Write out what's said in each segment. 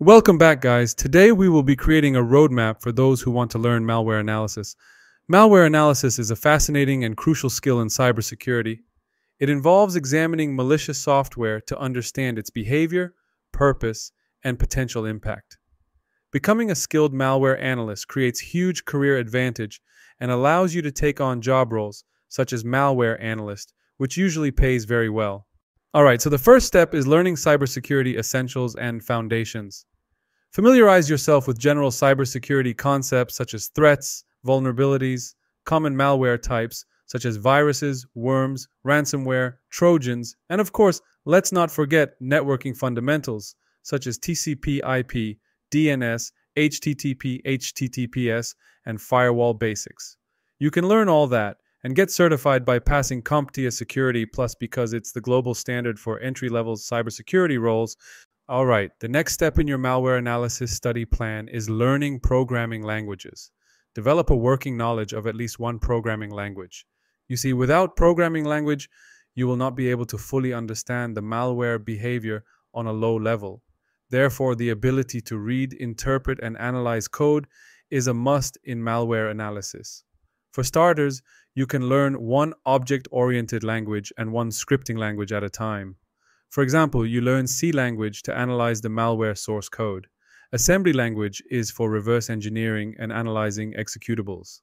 Welcome back, guys. Today we will be creating a roadmap for those who want to learn malware analysis. Malware analysis is a fascinating and crucial skill in cybersecurity. It involves examining malicious software to understand its behavior, purpose, and potential impact. Becoming a skilled malware analyst creates huge career advantage and allows you to take on job roles such as malware analyst, which usually pays very well. All right, so the first step is learning cybersecurity essentials and foundations. Familiarize yourself with general cybersecurity concepts such as threats, vulnerabilities, common malware types such as viruses, worms, ransomware, trojans, and of course, let's not forget networking fundamentals such as TCP IP, DNS, HTTP, HTTPS, and firewall basics. You can learn all that and get certified by passing CompTIA Security Plus because it's the global standard for entry level cybersecurity roles. All right, the next step in your malware analysis study plan is learning programming languages. Develop a working knowledge of at least one programming language. You see, without programming language, you will not be able to fully understand the malware behavior on a low level. Therefore, the ability to read, interpret, and analyze code is a must in malware analysis. For starters, you can learn one object oriented language and one scripting language at a time. For example, you learn C language to analyze the malware source code. Assembly language is for reverse engineering and analyzing executables.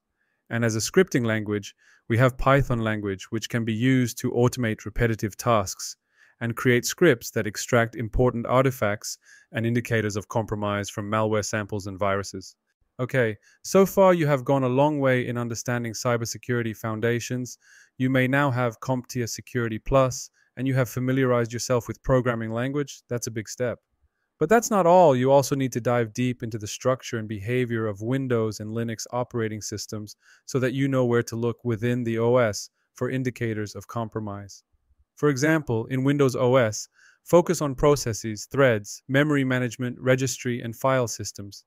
And as a scripting language, we have Python language, which can be used to automate repetitive tasks and create scripts that extract important artifacts and indicators of compromise from malware samples and viruses. Okay, so far you have gone a long way in understanding cybersecurity foundations. You may now have CompTIA Security Plus, and you have familiarized yourself with programming language. That's a big step. But that's not all. You also need to dive deep into the structure and behavior of Windows and Linux operating systems so that you know where to look within the OS for indicators of compromise. For example, in Windows OS, focus on processes, threads, memory management, registry, and file systems.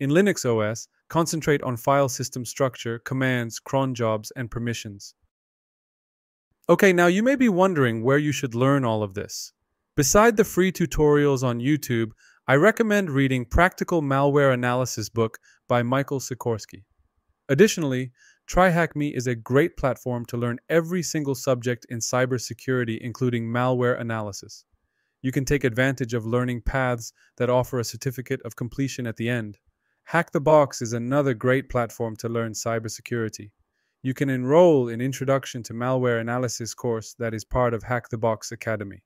In Linux OS, concentrate on file system structure, commands, cron jobs, and permissions. Okay, now you may be wondering where you should learn all of this. Beside the free tutorials on YouTube, I recommend reading Practical Malware Analysis book by Michael Sikorski. Additionally, TryHackMe is a great platform to learn every single subject in cybersecurity, including malware analysis. You can take advantage of learning paths that offer a certificate of completion at the end. Hack the Box is another great platform to learn cybersecurity. You can enroll in Introduction to Malware Analysis course that is part of Hack the Box Academy.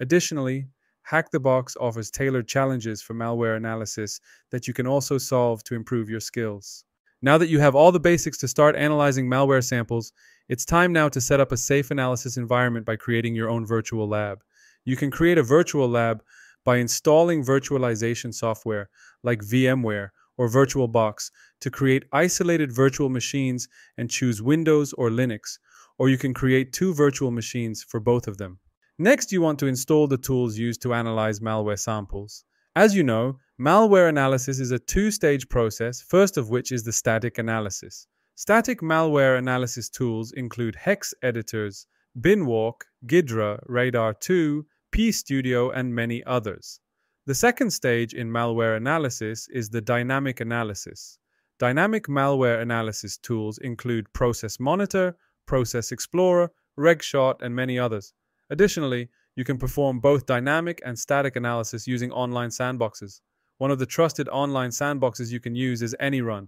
Additionally, Hack the Box offers tailored challenges for malware analysis that you can also solve to improve your skills. Now that you have all the basics to start analyzing malware samples, it's time now to set up a safe analysis environment by creating your own virtual lab. You can create a virtual lab by installing virtualization software like VMware or VirtualBox to create isolated virtual machines and choose Windows or Linux, or you can create two virtual machines for both of them. Next, you want to install the tools used to analyze malware samples. As you know, malware analysis is a two stage process, first of which is the static analysis. Static malware analysis tools include hex editors, Binwalk, Ghidra, Radare 2, PEStudio, and many others. The second stage in malware analysis is the dynamic analysis. Dynamic malware analysis tools include Process Monitor, Process Explorer, RegShot, and many others. Additionally, you can perform both dynamic and static analysis using online sandboxes. One of the trusted online sandboxes you can use is ANY.RUN.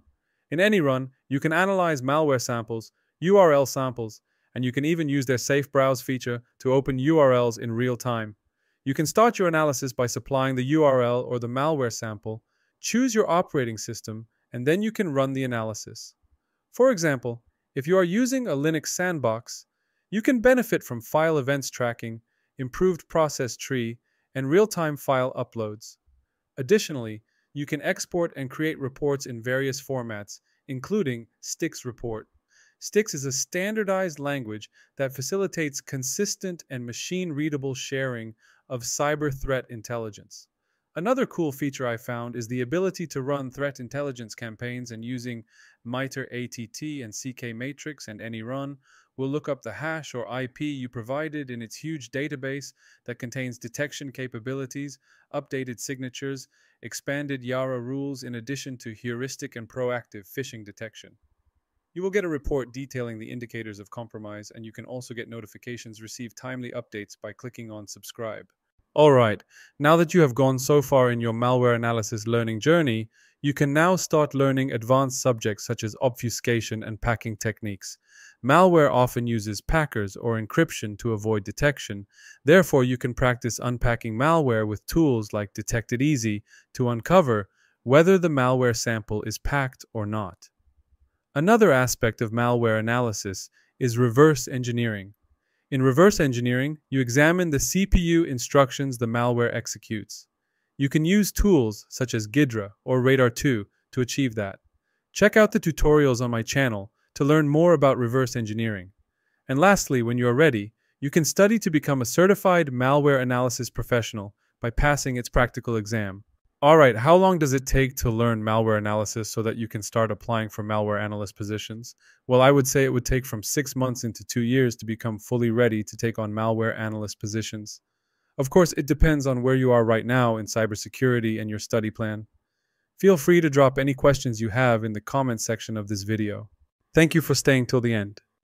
In ANY.RUN, you can analyze malware samples, URL samples, and you can even use their Safe Browse feature to open URLs in real time. You can start your analysis by supplying the URL or the malware sample, choose your operating system, and then you can run the analysis. For example, if you are using a Linux sandbox, you can benefit from file events tracking, improved process tree, and real-time file uploads. Additionally, you can export and create reports in various formats, including STIX report. STIX is a standardized language that facilitates consistent and machine readable sharing of cyber threat intelligence. Another cool feature I found is the ability to run threat intelligence campaigns and using MITRE ATT and CK Matrix and ANY.RUN will look up the hash or IP you provided in its huge database that contains detection capabilities, updated signatures, expanded Yara rules in addition to heuristic and proactive phishing detection. You will get a report detailing the indicators of compromise and you can also get notifications receive timely updates by clicking on subscribe. Alright, now that you have gone so far in your malware analysis learning journey, you can now start learning advanced subjects such as obfuscation and packing techniques. Malware often uses packers or encryption to avoid detection. Therefore, you can practice unpacking malware with tools like Detect It Easy to uncover whether the malware sample is packed or not. Another aspect of malware analysis is reverse engineering. In reverse engineering, you examine the CPU instructions the malware executes. You can use tools such as Ghidra or Radare2 to achieve that. Check out the tutorials on my channel to learn more about reverse engineering. And lastly, when you are ready, you can study to become a certified malware analysis professional by passing its practical exam. All right, how long does it take to learn malware analysis so that you can start applying for malware analyst positions? Well, I would say it would take from six months into two years to become fully ready to take on malware analyst positions. Of course, it depends on where you are right now in cybersecurity and your study plan. Feel free to drop any questions you have in the comments section of this video. Thank you for staying till the end.